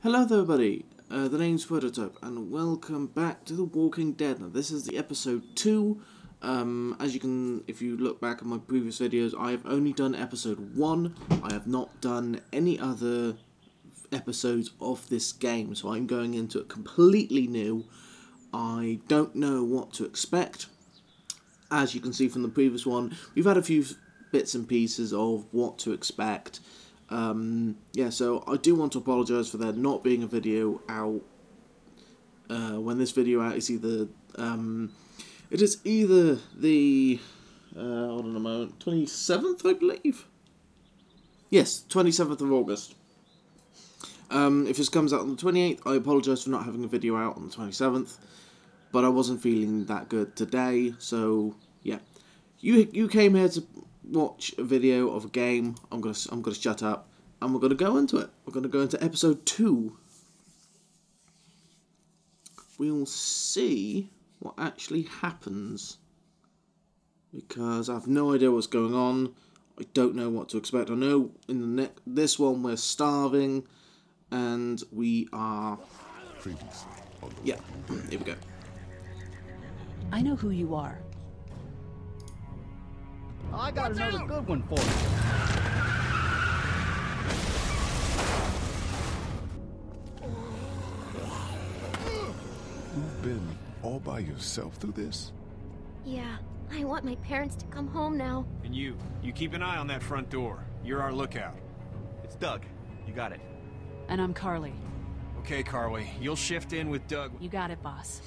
Hello there, everybody. Uh, the name's Prototype, and welcome back to The Walking Dead. Now, this is the episode two. Um, as you can, if you look back at my previous videos, I have only done episode one. I have not done any other episodes of this game, so I'm going into it completely new. I don't know what to expect. As you can see from the previous one, we've had a few bits and pieces of what to expect. Um, yeah, so I do want to apologise for there not being a video out uh, when this video out is either um, it is either the uh, hold on a moment twenty seventh I believe. Yes, twenty seventh of August. Um, if this comes out on the twenty eighth, I apologise for not having a video out on the twenty seventh, but I wasn't feeling that good today, so yeah. You you came here to watch a video of a game. I'm gonna I'm gonna shut up, and we're gonna go into it. We're gonna go into episode two. We'll see what actually happens because I have no idea what's going on. I don't know what to expect. I know in the ne- this one we're starving, and we are Previously on the yeah. Here we go. I know who you are. Oh, I got another good one for you. You've been all by yourself through this? Yeah, I want my parents to come home now. And you, you keep an eye on that front door. You're our lookout. It's Doug. You got it. And I'm Carley. Okay, Carley, you'll shift in with Doug. You got it, boss.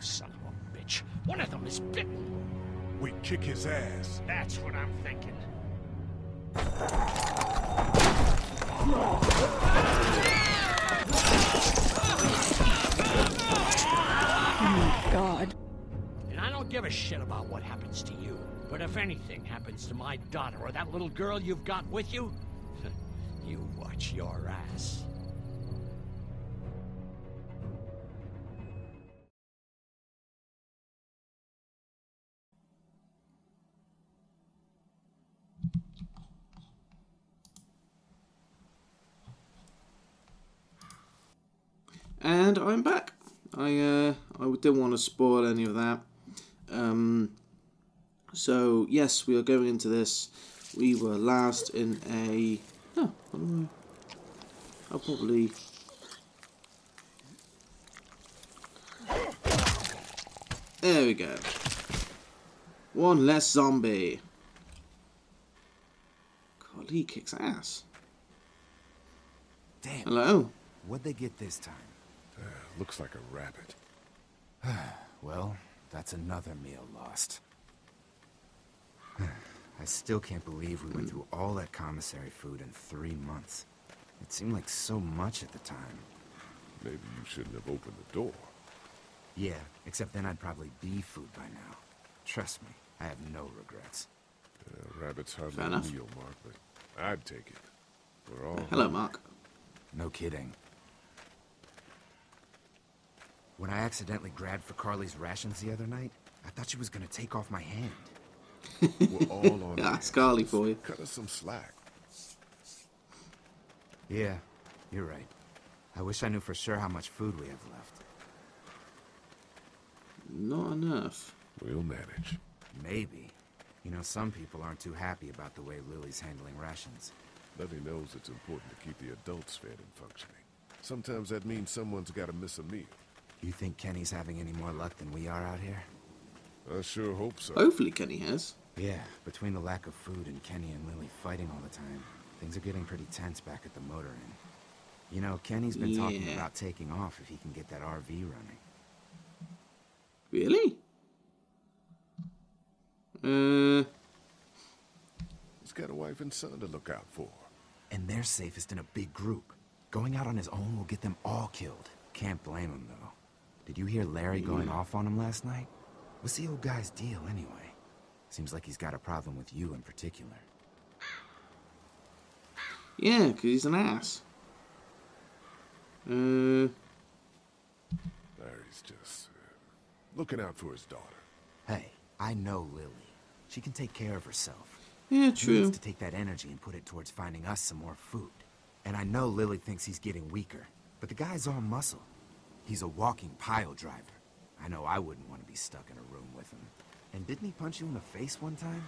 Son of a bitch. One of them is bitten. We kick his ass. That's what I'm thinking. Oh God. And I don't give a shit about what happens to you. But if anything happens to my daughter or that little girl you've got with you, you watch your ass. And I'm back. I uh, I didn't want to spoil any of that. Um, so yes, we are going into this. We were last in a. Oh, what do I? I'll probably. There we go. One less zombie. God, he kicks ass. Damn. Hello. What'd they get this time? Looks like a rabbit. Well, that's another meal lost. I still can't believe we went through all that commissary food in three months. It seemed like so much at the time. Maybe you shouldn't have opened the door. Yeah, except then I'd probably be food by now. Trust me, I have no regrets. Uh, rabbit's hardly Fair a meal, Mark, but I'd take it. We're all Hello, Mark. No kidding. When I accidentally grabbed for Carley's rations the other night, I thought she was gonna take off my hand. we're all on. Yeah, hand. Scarly for you. Cut us some slack. Yeah, you're right. I wish I knew for sure how much food we have left. Not enough. We'll manage. Maybe. You know, some people aren't too happy about the way Lilly's handling rations. Lilly knows it's important to keep the adults fed and functioning. Sometimes that means someone's got to miss a meal. You think Kenny's having any more luck than we are out here? I sure hope so. Hopefully Kenny has. Yeah, between the lack of food and Kenny and Lilly fighting all the time, things are getting pretty tense back at the motor inn. You know, Kenny's been talking about taking off if he can get that RV running. Really? Uh, He's got a wife and son to look out for. And they're safest in a big group. Going out on his own will get them all killed. Can't blame him, though. Did you hear Larry going off on him last night? What's the old guy's deal, anyway? Seems like he's got a problem with you in particular. yeah, because he's an ass. Uh, Larry's just uh, looking out for his daughter. Hey, I know Lilly. She can take care of herself. Yeah, true. He needs to take that energy and put it towards finding us some more food. And I know Lilly thinks he's getting weaker, but the guy's all muscle. He's a walking pile driver. I know I wouldn't want to be stuck in a room with him. And didn't he punch you in the face one time?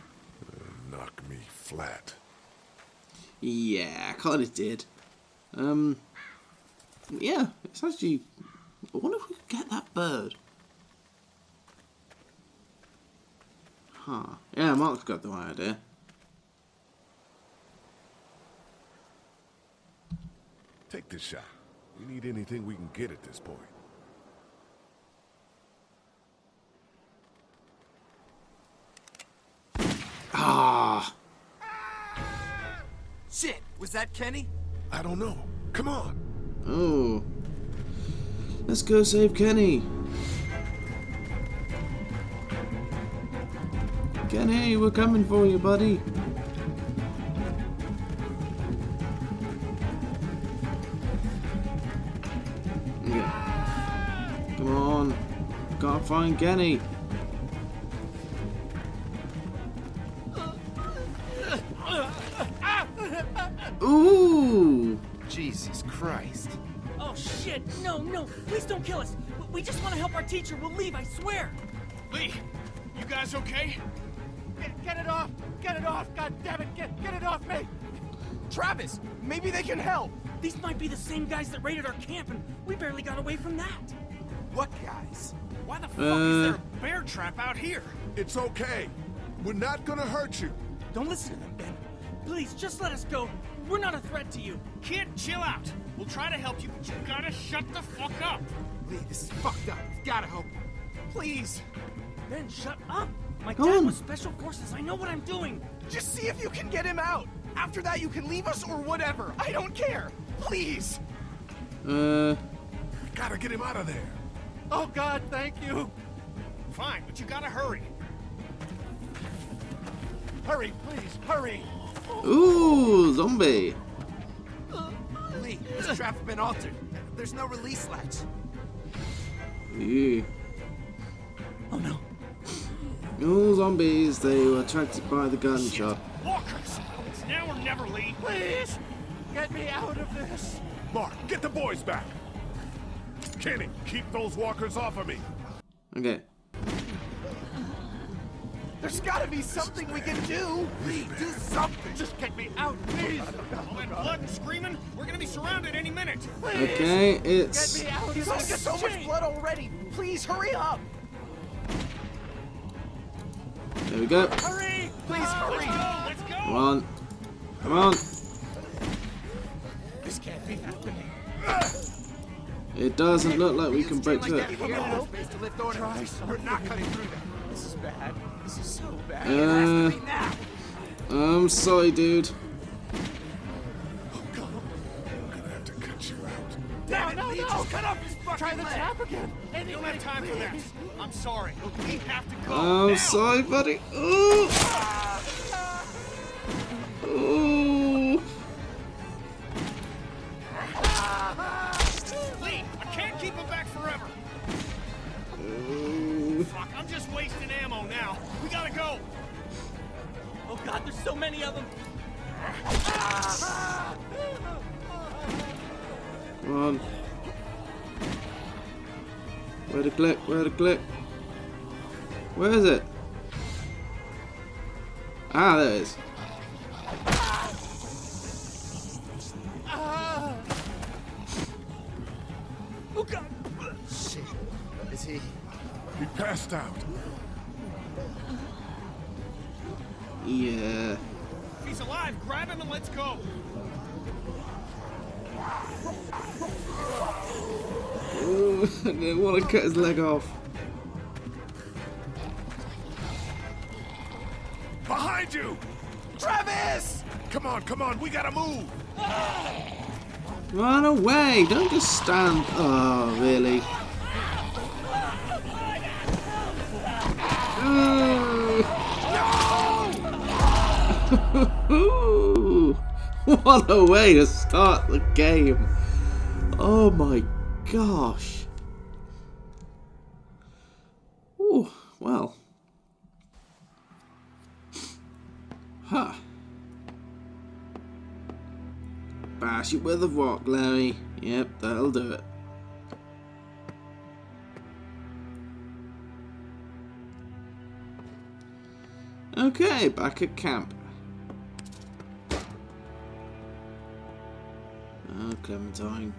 Knock me flat. Yeah, kind of did. Um, yeah, it's actually. I wonder if we could get that bird. Huh. Yeah, Mark's got the right idea. Take this shot. We need anything we can get at this point. Ah, Shit! Was that Kenny? I don't know. Come on. oh. Let's go save Kenny. Kenny, we're coming for you, buddy. Yeah. Come on. Gotta find Kenny. No, no! Please don't kill us! We- We just want to help our teacher. We'll leave, I swear! Lee, you guys okay? Get, get it off! Get it off! God damn it! Get, get it off me! Travis, maybe they can help. These might be the same guys that raided our camp, and we barely got away from that. What guys? Why the fuck Uh. is there a bear trap out here? It's okay. We're not gonna hurt you. Don't listen to them, Ben. Please, just let us go. We're not a threat to you. Kid, chill out. We'll try to help you, but you gotta shut the fuck up. Lee, this is fucked up. We've gotta help him. Please, Ben, shut up! My Go dad on. was special forces. I know what I'm doing. just see if you can get him out. After that, you can leave us or whatever. I don't care. Please. Uh, We gotta get him out of there. Oh God, thank you. Fine, but you gotta hurry. Hurry, please, hurry. ooh, zombie. Lee, this trap's been altered. There's no release latch. Ew. Oh no. All zombies, they were attracted by the gunshot. Walkers! It's now or never, Lee. Please, get me out of this. Mark, get the boys back. Kenny, keep those walkers off of me. Okay. There's gotta be something we can do. Lee, do something! Just get me out, please. All that blood and screaming, we're gonna be surrounded any minute. Okay, it's... Get it's. me out. He's gonna so much blood already. Please hurry up. There we go. Hurry, please ah, hurry. Let's go! Come on. Come on. This can't be happening. It doesn't look like we can break through it. Here, no space to lift orders. We're not cutting through that. This is bad. This is so bad. Uh, I'm sorry, dude. I'm gonna have to cut you out. no, no, Lee, no. just cut off his fucking Try the leg. trap again. We don't have time for that. I'm sorry. We have to go. I'm now. sorry, buddy. Ooh. Ooh. Click? Where to click? Where is it? Ah, there it is. Oh god. Shit. Is he? He passed out. Yeah. If he's alive, grab him and let's go. Ooh, I didn't want to cut his leg off. Travis! Come on, come on, we gotta move! Run away! Don't just stand. Oh, really? What a way to start the game! Oh my gosh! Ooh, well. Huh. Bash it with a rock, Larry. Yep, that'll do it. Okay, back at camp. Oh, Clementine.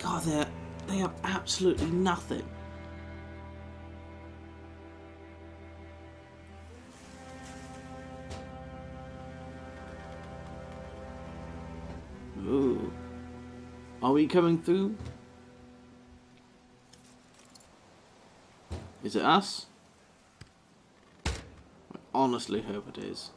God, they're they have absolutely nothing. Ooh. Are we coming through? Is it us? I honestly hope it is.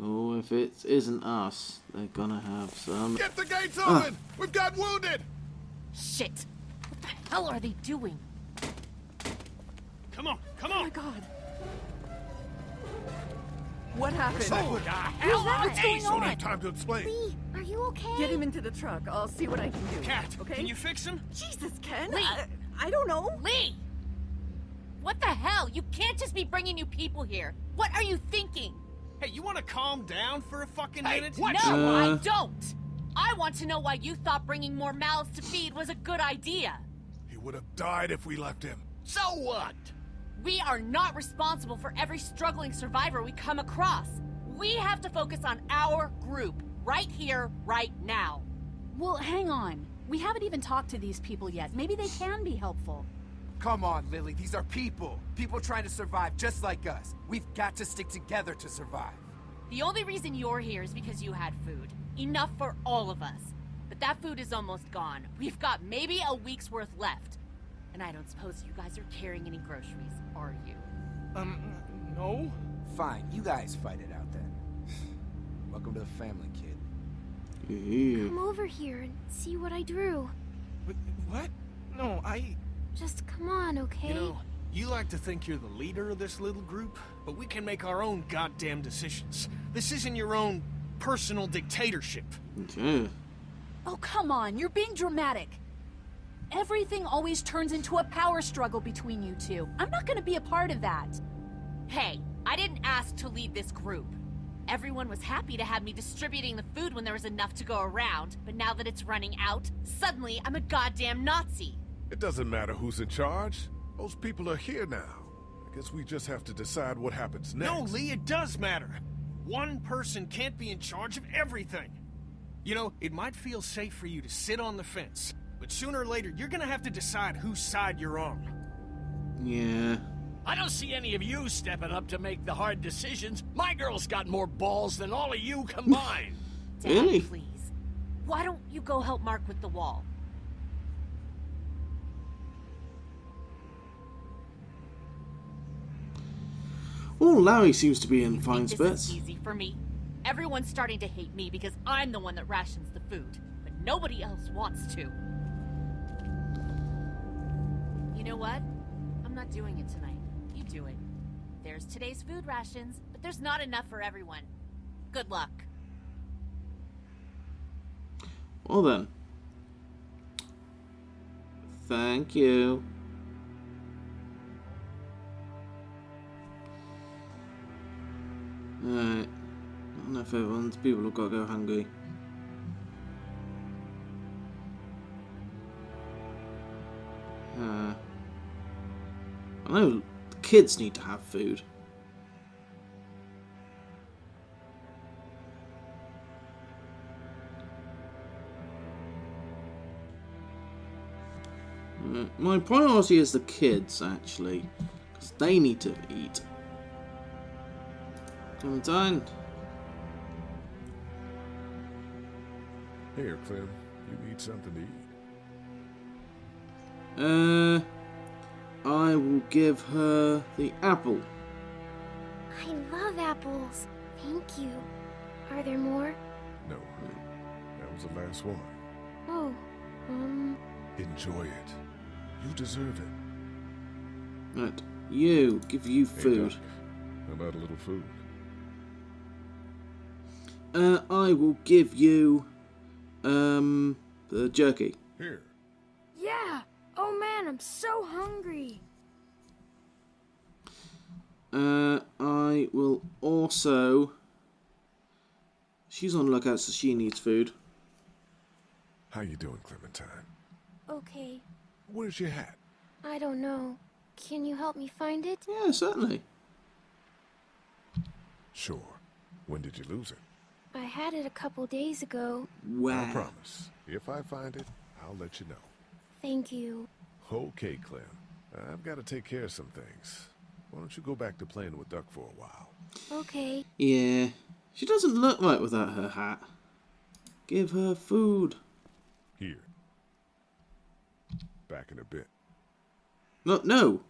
Oh, if it isn't us, they're gonna have some. Get the gates Ah. open! We've got wounded! Shit! What the hell are they doing? Come on, come Oh my god. What happened? What the hell are What's they? going Don't on? have time to explain. Lee, are you okay? Get him into the truck. I'll see what I can do. Cat, okay? can you fix him? Jesus, Ken. Lee. I, I don't know. Lee! What the hell? You can't just be bringing new people here. What are you thinking? Hey, you want to calm down for a fucking Hey, minute? what? No, I Uh. don't. I want to know why you thought bringing more mouths to feed was a good idea. He would have died if we left him. So what? We are not responsible for every struggling survivor we come across. We have to focus on our group, right here, right now. Well, hang on. We haven't even talked to these people yet. Maybe they can be helpful. Come on, Lilly. These are people. People trying to survive just like us. We've got to stick together to survive. The only reason you're here is because you had food. Enough for all of us. But that food is almost gone. We've got maybe a week's worth left. And I don't suppose you guys are carrying any groceries, are you? Um, no? Fine, you guys fight it out then. Welcome to the family, kid. Ew. Come over here and see what I drew. Wh- What? No, I... Just come on, okay? You know, you like to think you're the leader of this little group, but we can make our own goddamn decisions. This isn't your own personal dictatorship. Okay. Oh, come on. You're being dramatic. Everything always turns into a power struggle between you two. I'm not going to be a part of that. Hey, I didn't ask to lead this group. Everyone was happy to have me distributing the food when there was enough to go around, but now that it's running out, suddenly I'm a goddamn Nazi. It doesn't matter who's in charge. Those people are here now. I guess we just have to decide what happens next. No, Lee, it does matter. One person can't be in charge of everything. You know, it might feel safe for you to sit on the fence, but sooner or later, you're gonna have to decide whose side you're on. Yeah. I don't see any of you stepping up to make the hard decisions. My girl's got more balls than all of you combined. Dad, Really? please. Why don't you go help Mark with the wall? Oh, Larry seems to be in fine spirits. easy for me. Everyone's starting to hate me because I'm the one that rations the food, but nobody else wants to. You know what? I'm not doing it tonight. You do it. There's today's food rations, but there's not enough for everyone. Good luck. Well then. Thank you. Alright. Not know if everyone's people have got to go hungry. Uh, I know the kids need to have food. Uh, my priority is the kids, actually. Because they need to eat. Clementine. Here, Clem. You need something to eat. Uh, I will give her the apple. I love apples. Thank you. Are there more? No. That was the last one. Oh, um, Enjoy it. You deserve it. Right, you, give you Hey, food. Doc. How about a little food? Uh, I will give you, um, the jerky. Here. Yeah! Oh man, I'm so hungry. Uh, I will also. She's on lookout, so she needs food. How you doing, Clementine? Okay, Where's your hat? I don't know. Can you help me find it? Yeah, certainly. Sure. When did you lose it? I had it a couple days ago. Well I promise. If I find it, I'll let you know. Thank you. Okay, Clem. I've got to take care of some things. Why don't you go back to playing with Duck for a while? Okay. Yeah, she doesn't look right without her hat. Give her food. Here. Back in a bit. No, no,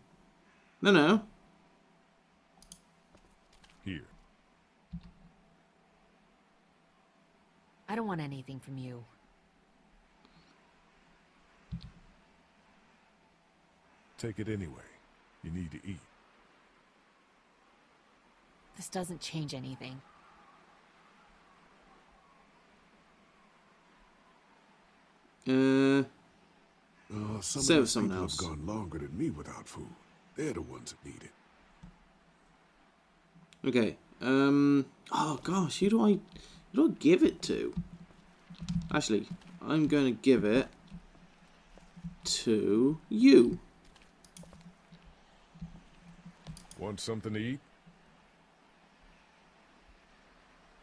no, no. Here. I don't want anything from you. Take it anyway. You need to eat. This doesn't change anything. Uh, Oh, some Serve of these someone people else. have gone longer than me without food. They're the ones that need it. okay. Um. Oh gosh, who do I, who do I give it to? Actually, I'm going to give it to you. Want something to eat?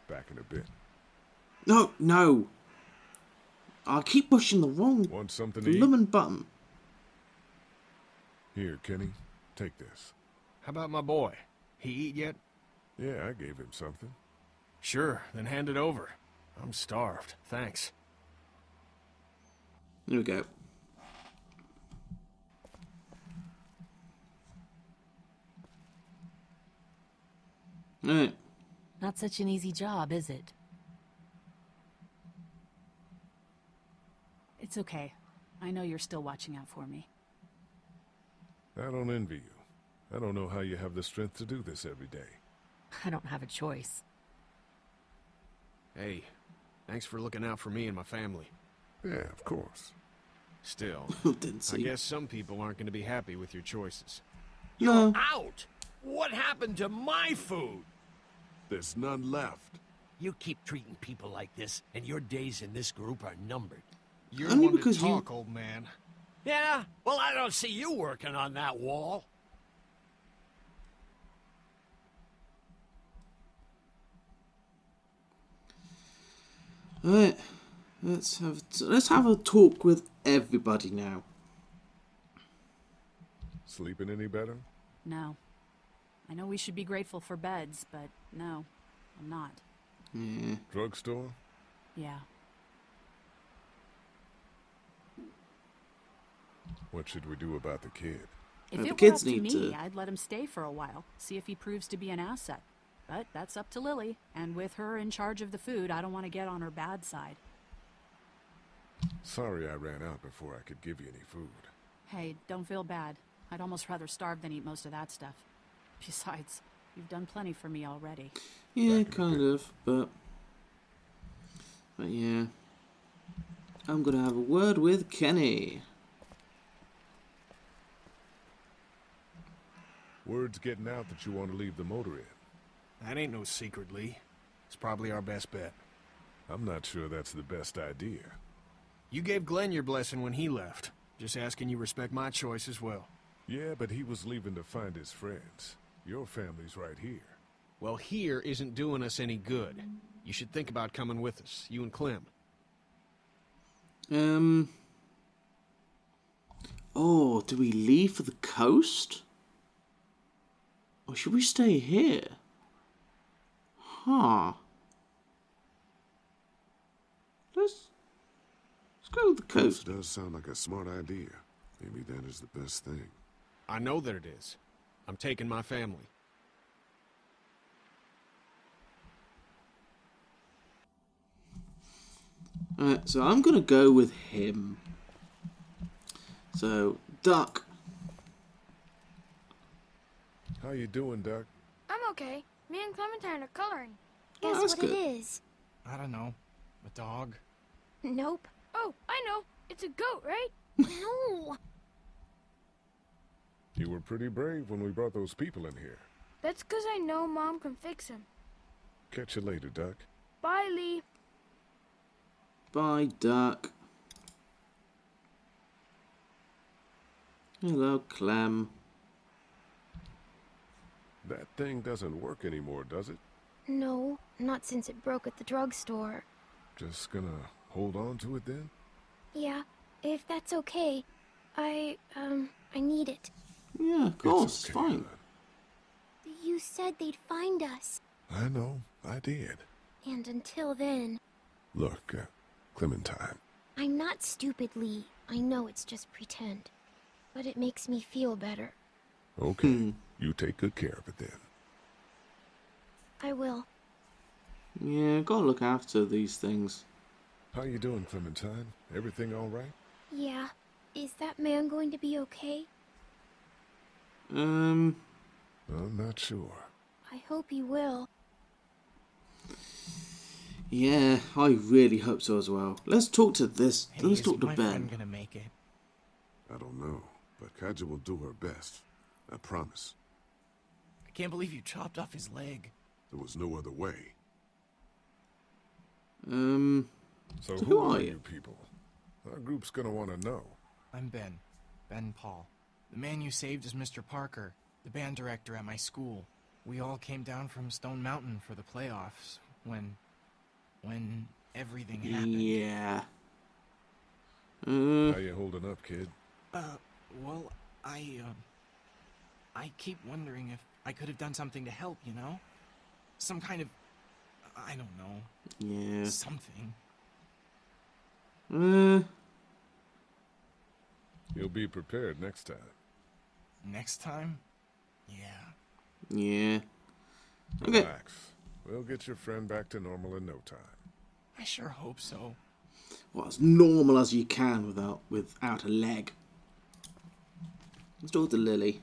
Back in a bit. No, no. I keep pushing the wrong Want something to eat? blooming button. Here, Kenny. Take this. How about my boy? He eat yet? Yeah, I gave him something. Sure, then hand it over. I'm starved. Thanks. There we go. Alright. Not such an easy job, is it? It's okay. I know you're still watching out for me. I don't envy you. I don't know how you have the strength to do this every day. I don't have a choice. Hey, thanks for looking out for me and my family. Yeah, of course. Still, Didn't I guess some people aren't going to be happy with your choices. No. You're out! What happened to my food? There's none left. You keep treating people like this, and your days in this group are numbered. You're Only one because to you- old man. Yeah? Well, I don't see you working on that wall. Alright. Let's have let's have a talk with everybody now. Sleeping any better? No. I know we should be grateful for beds, but no, I'm not. Yeah. Drugstore? Yeah. What should we do about the kid? If Uh, the it were kids up to need me, to- I'd let him stay for a while, see if he proves to be an asset. But that's up to Lilly, and with her in charge of the food, I don't want to get on her bad side. Sorry I ran out before I could give you any food. Hey, don't feel bad. I'd almost rather starve than eat most of that stuff. Besides, you've done plenty for me already. Yeah, kind of, but but yeah. I'm gonna have a word with Kenny. Word's getting out that you want to leave the motor inn. That ain't no secret, Lee. It's probably our best bet. I'm not sure that's the best idea. You gave Glenn your blessing when he left. Just asking you respect my choice as well. Yeah, but he was leaving to find his friends. Your family's right here. Well, here isn't doing us any good. You should think about coming with us, you and Clem. Um. Oh, do we leave for the coast? Or should we stay here? Huh. Let's let's go to the coast. This coast. does sound like a smart idea. Maybe that is the best thing. I know that it is. I'm taking my family. Alright, so I'm gonna go with him. So, Duck. How you doing, Duck? I'm okay. Me and Clementine are coloring. Oh, Guess that's what good. it is? I don't know. A dog? Nope. Oh, I know. It's a goat, right? No. You were pretty brave when we brought those people in here. That's because I know Mom can fix him. Catch you later, Duck. Bye, Lee. Bye, duck. Hello, Clem. That thing doesn't work anymore, does it? No, not since it broke at the drugstore. Just gonna hold on to it then? Yeah, if that's okay. I, um, I need it. Yeah, of course, it's okay, fine. hon. You said they'd find us. I know, I did. And until then, Look, uh, Clementine, I'm not stupid, Lee. I know it's just pretend. But it makes me feel better. okay, Hmm. You take good care of it then. I will. Yeah, gotta look after these things. How you doing, Clementine? Everything all right? Yeah. Is that man going to be okay? Um, I'm not sure. I hope he will. yeah, I really hope so as well. Let's talk to this. Hey, Let's talk to my Ben. friend gonna make it? I don't know, but Katjaa will do her best. I promise. I can't believe you chopped off his leg. There was no other way. Um, So, So who, who are are you? you people? Our group's gonna want to know. I'm Ben. Ben Paul. The man you saved is Mr. Parker, the band director at my school. We all came down from Stone Mountain for the playoffs when. when everything happened. yeah. Uh, How you holding up, kid? Uh, well, I, um. I keep wondering if I could have done something to help, you know? Some kind of. I don't know. yeah. Something. Uh, You'll be prepared next time. Next time? Yeah. yeah. Okay. Relax. We'll get your friend back to normal in no time. I sure hope so. Well, as normal as you can without without a leg. Let's talk to Lilly.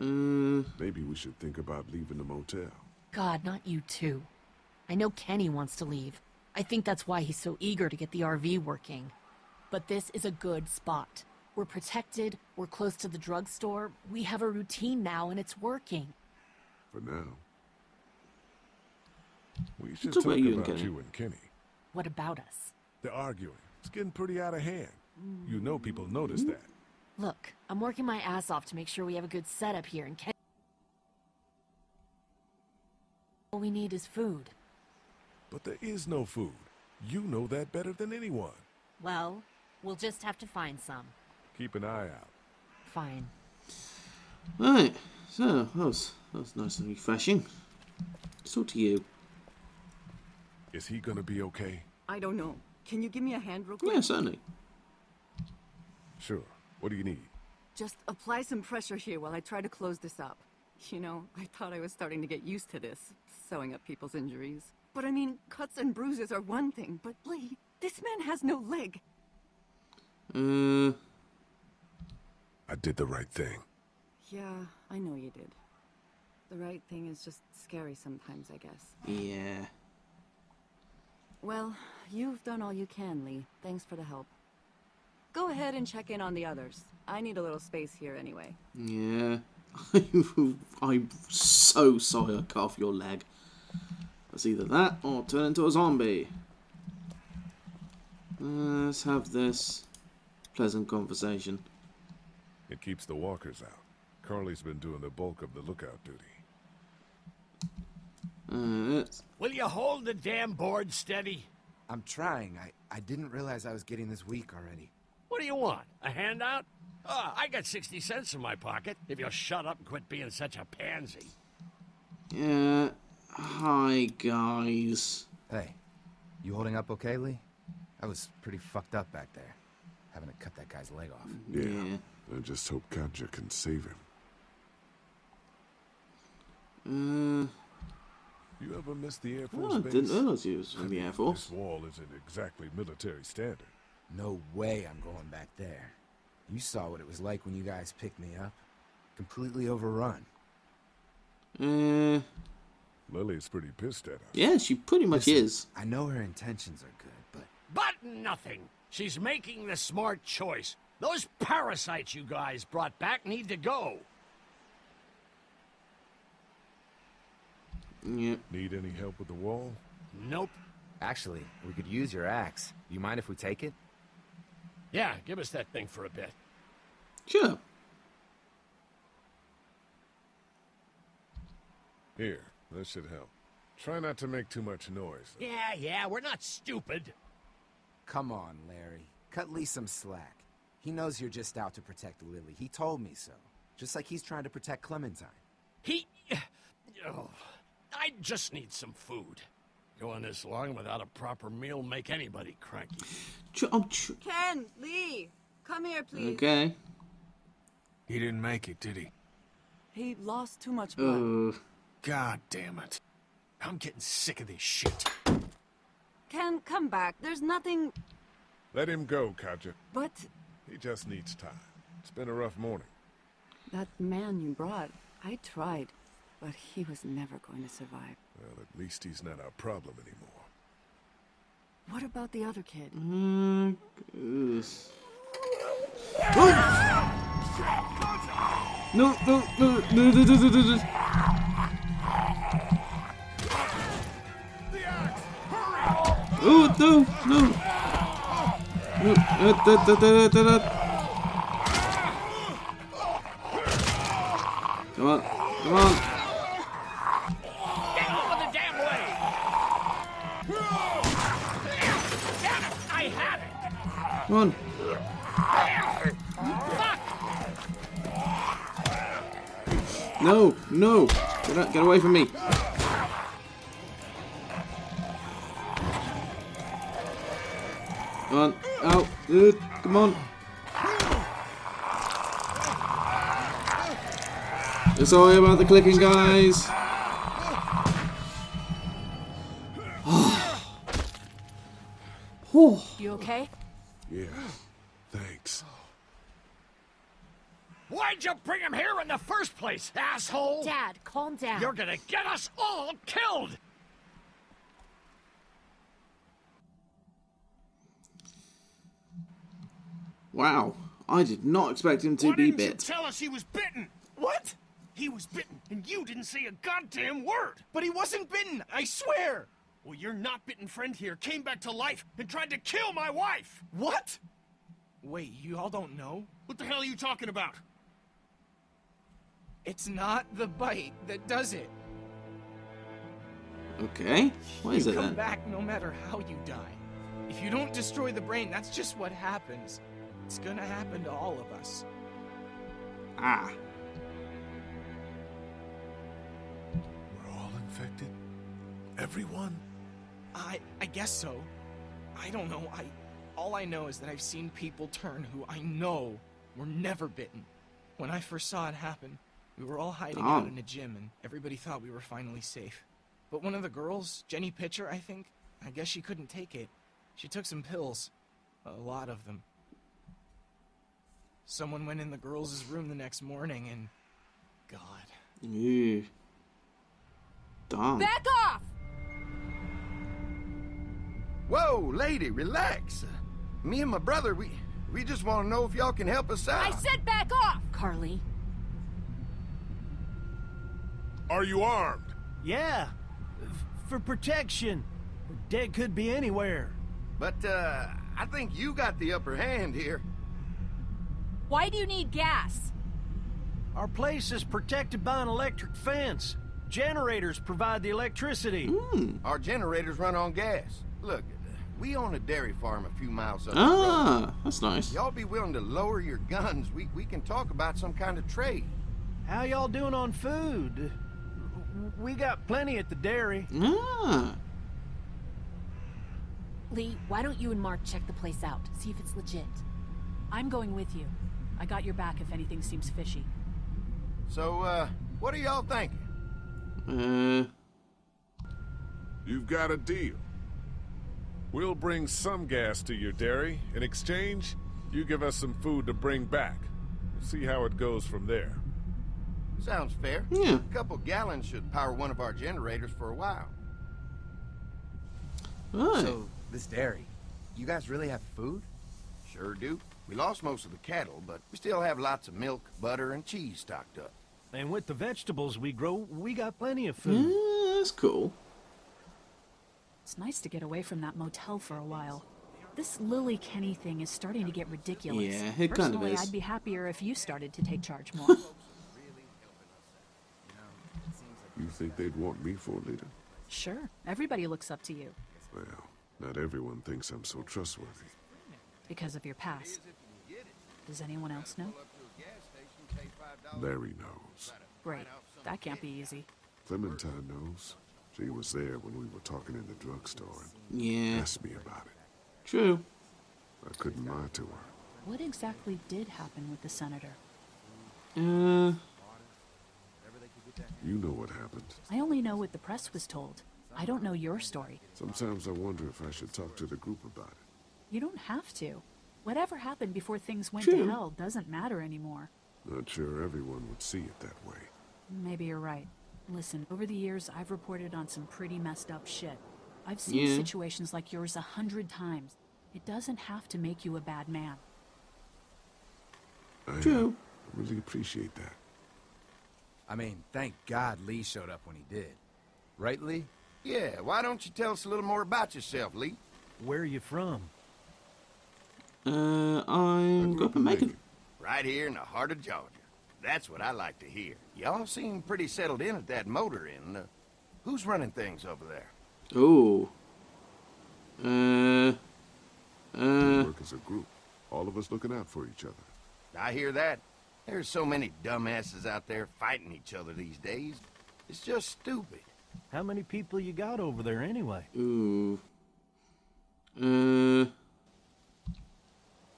Uh, Maybe we should think about leaving the motel. God, not you too. I know Kenny wants to leave. I think that's why he's so eager to get the RV working. But this is a good spot. We're protected, we're close to the drugstore, we have a routine now, and it's working. For now. We should talk talk about you and about Kenny. you and Kenny. What about us? They're arguing. It's getting pretty out of hand. You know people notice that. Look, I'm working my ass off to make sure we have a good setup here, and Kenny. All we need is food. But there is no food. You know that better than anyone. Well, we'll just have to find some. Keep an eye out. Fine. right. So that was that was nice and refreshing. Let's to you. Is he gonna be okay? I don't know. Can you give me a hand real quick? Yeah, certainly. Sure. What do you need? Just apply some pressure here while I try to close this up. You know, I thought I was starting to get used to this, sewing up people's injuries. But I mean, cuts and bruises are one thing, but Lee, this man has no leg. Uh, I did the right thing. Yeah, I know you did. The right thing is just scary sometimes, I guess. yeah. Well, you've done all you can, Lee. Thanks for the help. Go ahead and check in on the others. I need a little space here anyway. Yeah. I'm so sorry I cut off your leg. It's either that or turn into a zombie. Let's have this pleasant conversation. It keeps the walkers out. Carley's been doing the bulk of the lookout duty. Uh, Will you hold the damn board steady? I'm trying. I, I didn't realize I was getting this weak already. What do you want? A handout? Oh, I got 60 cents in my pocket. If you'll shut up and quit being such a pansy. yeah. Hi, guys. Hey, you holding up okay, Lee? I was pretty fucked up back there, having to cut that guy's leg off. Yeah. Yeah. I just hope Katjaa can save him. Uh, You ever miss the Air Force oh, I didn't realize you was I from the Air Force. This wall isn't exactly military standard. No way I'm going back there. You saw what it was like when you guys picked me up. Completely overrun. Uh, Lilly's pretty pissed at us. yeah, she pretty much Listen, is. I know her intentions are good, but But nothing. She's making the smart choice. Those parasites you guys brought back need to go. Yep. Need any help with the wall? Nope. actually, we could use your axe. Do you mind if we take it? Yeah, give us that thing for a bit. Sure. Here, this should help. Try not to make too much noise. though. Yeah, yeah, we're not stupid. Come on, Larry. Cut Lee some slack. He knows you're just out to protect Lilly. He told me so. Just like he's trying to protect Clementine. He. Oh, I just need some food. Going this long without a proper meal make anybody cranky. Tr- I'm tr- Ken, Lee, come here, please. okay. He didn't make it, did he? He lost too much blood. Uh, God damn it. I'm getting sick of this shit. Ken, come back. There's nothing Let him go, Katjaa. but He just needs time. It's been a rough morning. that man you brought. I tried, but he was never going to survive. Well, at least he's not our problem anymore. What about the other kid? mm. No, no, no, no, no, no, no, no, no. Oh, no, no. No, uh, da, da, da, da, da. Come on, come on. Come on. No, no. Get, out, get away from me. Come on, out. Uh, come on. Sorry about the clicking, guys. You okay? Yeah, thanks. Why'd you bring him here in the first asshole? Dad, calm down. You're gonna get us all killed! Wow, I did not expect him to Why be didn't bit. you tell us he was bitten? What? He was bitten, and you didn't say a goddamn word. But he wasn't bitten, I swear! Well, your not bitten friend here came back to life and tried to kill my wife. What? Wait, you all don't know? What the hell are you talking about? It's not the bite that does it. Okay, what is you it come then? back no matter how you die. If you don't destroy the brain, that's just what happens. It's gonna happen to all of us. Ah, We're all infected? Everyone? I I guess so. I don't know. I all I know is that I've seen people turn who I know were never bitten. When I first saw it happen, we were all hiding out Oh. in a gym and everybody thought we were finally safe. But one of the girls, Jenny Pitcher, I think, I guess she couldn't take it. She took some pills. A lot of them. Someone went in the girls' room the next morning and God. ew. Damn. Back off! Whoa, lady, relax. Me and my brother, we we just want to know if y'all can help us out. I said back off! Carley, Are you armed? Yeah, f- for protection. Dead could be anywhere. But uh, I think you got the upper hand here. Why do you need gas? Our place is protected by an electric fence. Generators provide the electricity. Hmm. Our generators run on gas. Look, uh, we own a dairy farm a few miles up the road. Ah, that's nice. Y'all be willing to lower your guns? We we can talk about some kind of trade. How y'all doing on food? We got plenty at the dairy. Ah, Lee, why don't you and Mark check the place out? See if it's legit. I'm going with you. I got your back if anything seems fishy. So, uh, what are y'all thinking? uh, You've got a deal. We'll bring some gas to your dairy. In exchange, You give us some food to bring back. We'll see how it goes from there. Sounds fair. Yeah. A couple gallons should power one of our generators for a while. Right. So, this dairy, you guys really have food? Sure do. We lost most of the cattle, but we still have lots of milk, butter, and cheese stocked up. And with the vegetables we grow, we got plenty of food. Yeah, that's cool. It's nice to get away from that motel for a while. This Lilly Kenny thing is starting to get ridiculous. Yeah, it kind of Personally, is. I'd be happier if you started to take charge more. You think they'd want me for leader? sure, everybody looks up to you Well, not everyone thinks I'm so trustworthy. because of your past. Does anyone else know? Larry knows. Great. That can't be easy. Clementine knows. She was there when we were talking in the drugstore and Yeah. asked me about it. True. I couldn't lie to her. What exactly did happen with the senator? Uh, You know what happened. I only know what the press was told. I don't know your story. Sometimes I wonder if I should talk to the group about it. You don't have to. Whatever happened before things went True. to hell doesn't matter anymore. Not sure everyone would see it that way. Maybe you're right. Listen, over the years, I've reported on some pretty messed up shit. I've seen Yeah. situations like yours a hundred times. It doesn't have to make you a bad man. I uh, True. really appreciate that. I mean, thank God Lee showed up when he did. Right, Lee? Yeah, why don't you tell us a little more about yourself, Lee? Where are you from? uh, I'm grew up in Macon. Right here in the heart of Georgia. That's what I like to hear. Y'all seem pretty settled in at that motor inn. Uh, who's running things over there? Oh. Uh. We Uh. work as a group. All of us looking out for each other. I hear that. There's so many dumbasses out there fighting each other these days. It's just stupid. How many people you got over there anyway? Ooh. Uh.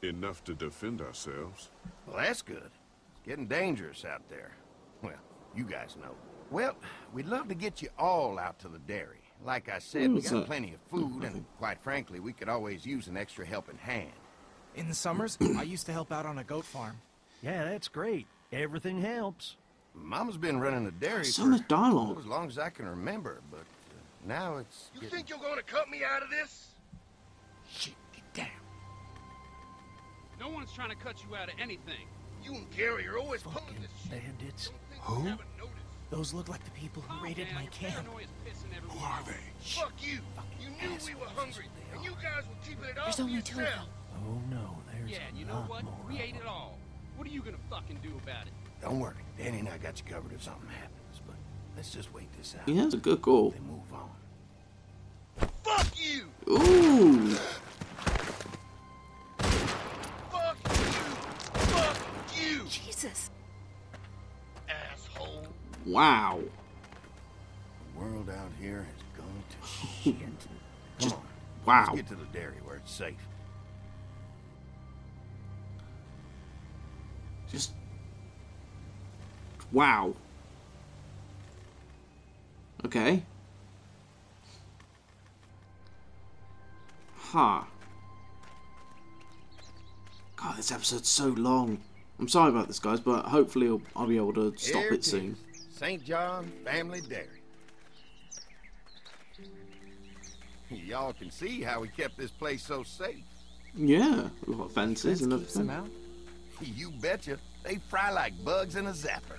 Enough to defend ourselves. Well, that's good. It's getting dangerous out there. Well, you guys know. Well, we'd love to get you all out to the dairy. Like I said, we got that? plenty of food, and quite frankly, we could always use an extra helping hand. In the summers, I used to help out on a goat farm. Yeah, that's great. Everything helps. Mama's been running the dairy So for much dialogue. oh, as long as I can remember, but uh, now it's. You getting- think you're gonna cut me out of this? Shit, get down. No one's trying to cut you out of anything. You and Gary are always pulling Fucking this shit. bandits. Don't think you Who? Those look like the people who Calm raided down, my camp. Who are off. they? Fuck you. You knew we were hungry, and you guys were keeping it all There's only two of them. Oh no, there's Yeah, and a you know what? more We ate it them. all. What are you gonna fucking do about it? Don't worry, Danny and I got you covered if something happens. But let's just wait this out. He has a good goal. They move on. Fuck you. Ooh. Fuck you. Fuck you. Jesus. Asshole. Wow. The world out here has gone to shit. Come on. Wow. Let's get to the dairy where it's safe. Wow. Okay. Huh. God, this episode's so long. I'm sorry about this, guys, but hopefully I'll, I'll be able to stop Here it soon. St. John Family Dairy. Y'all can see how we kept this place so safe. Yeah, a lot of fences and everything. out. You betcha. They fry like bugs in a zapper.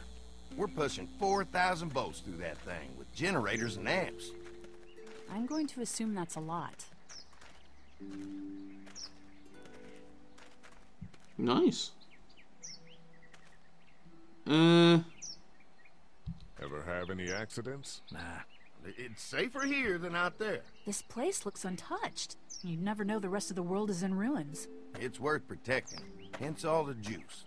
We're pushing 4,000 volts through that thing with generators and amps. I'm going to assume that's a lot. Nice. Uh, Ever have any accidents? Nah. It's safer here than out there. This place looks untouched. You'd never know the rest of the world is in ruins. It's worth protecting. Hence all the juice.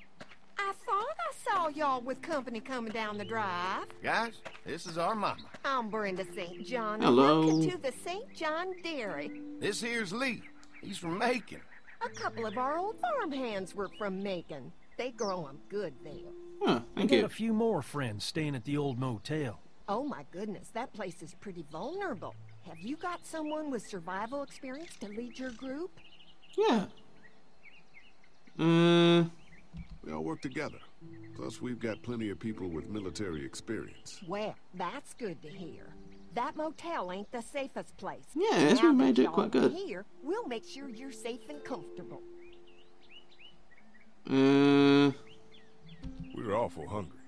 I thought I saw y'all with company coming down the drive. Guys, this is our mama. I'm Brenda St. John. Hello. Welcome to the St. John Dairy. This here's Lee. He's from Macon. A couple of our old farm hands were from Macon. They grow 'em good there. huh, I thank got you. a few more friends staying at the old motel. Oh my goodness, that place is pretty vulnerable. Have you got someone with survival experience to lead your group? Yeah. Uh, We all work together. Plus, we've got plenty of people with military experience. Well, that's good to hear. That motel ain't the safest place. Yeah, it's now been made it quite good. Here, we'll make sure you're safe and comfortable. uh, We're awful hungry.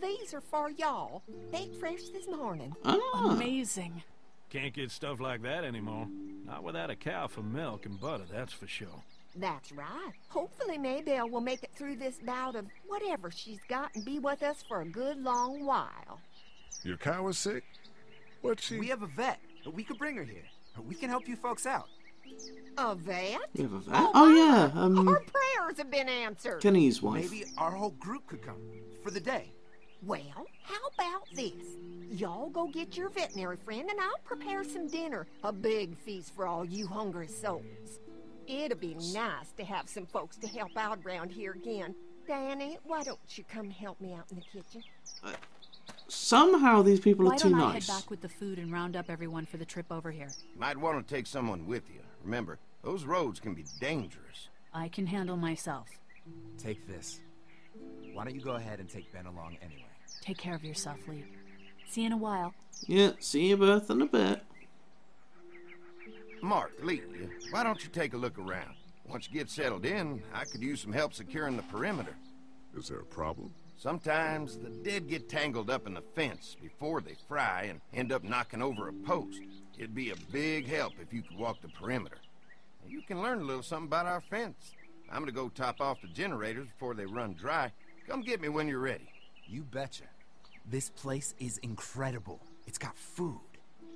These are for y'all. Baked fresh this morning. Ah. Amazing. Can't get stuff like that anymore. Not without a cow for milk and butter, that's for sure. That's right. Hopefully Maybelle will make it through this bout of whatever she's got and be with us for a good long while. Your cow is sick? What's she? We have a vet. We could bring her here. We can help you folks out. A vet? we have a vet. Oh, yeah, um, Our prayers have been answered. Kenny's wife. Maybe our whole group could come for the day. Well, how about this? Y'all go get your veterinary friend and I'll prepare some dinner. A big feast for all you hungry souls. It'd be nice to have some folks to help out around here again. Danny, why don't you come help me out in the kitchen? Uh, somehow these people Why are too nice. Why don't I nice. head back with the food and round up everyone for the trip over here? Might want to take someone with you. Remember, those roads can be dangerous. I can handle myself. Take this. Why don't you go ahead and take Ben along anyway? Take care of yourself, Lee. See you in a while. Yeah, see you both in a bit. Mark, Lee, why don't you take a look around? Once you get settled in, I could use some help securing the perimeter. Is there a problem? Sometimes the dead get tangled up in the fence before they fry and end up knocking over a post. It'd be a big help if you could walk the perimeter. You can learn a little something about our fence. I'm gonna go top off the generators before they run dry. Come get me when you're ready. You betcha. This place is incredible. It's got food.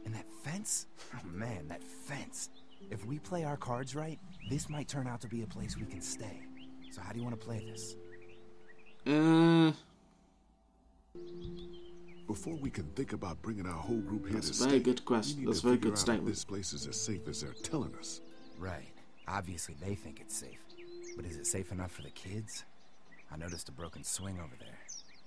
And that fence? Oh man, that fence. If we play our cards right, this might turn out to be a place we can stay. So how do you want to play this? Uh, Before we can think about bringing our whole group here That's to a very stay, good quest- we need that's a very good statement. This place is as safe as they're telling us. Right. Obviously they think it's safe. But is it safe enough for the kids? I noticed a broken swing over there.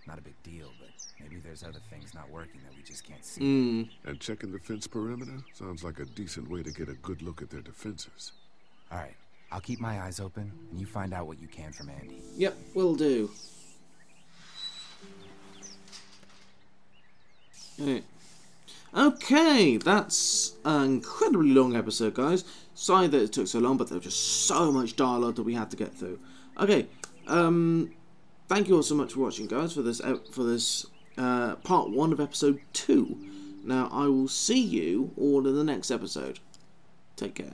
Not a big deal, but maybe there's other things not working that we just can't see. Mm. And checking the fence perimeter sounds like a decent way to get a good look at their defenses. All right. I'll keep my eyes open, and you find out what you can from Andy. Yep, will do. Okay. Okay, that's an incredibly long episode, guys. Sorry that it took so long, but there was just so much dialogue that we had to get through. Okay, um, thank you all so much for watching, guys, for this ep- for this uh, part one of episode two. Now, I will see you all in the next episode. Take care.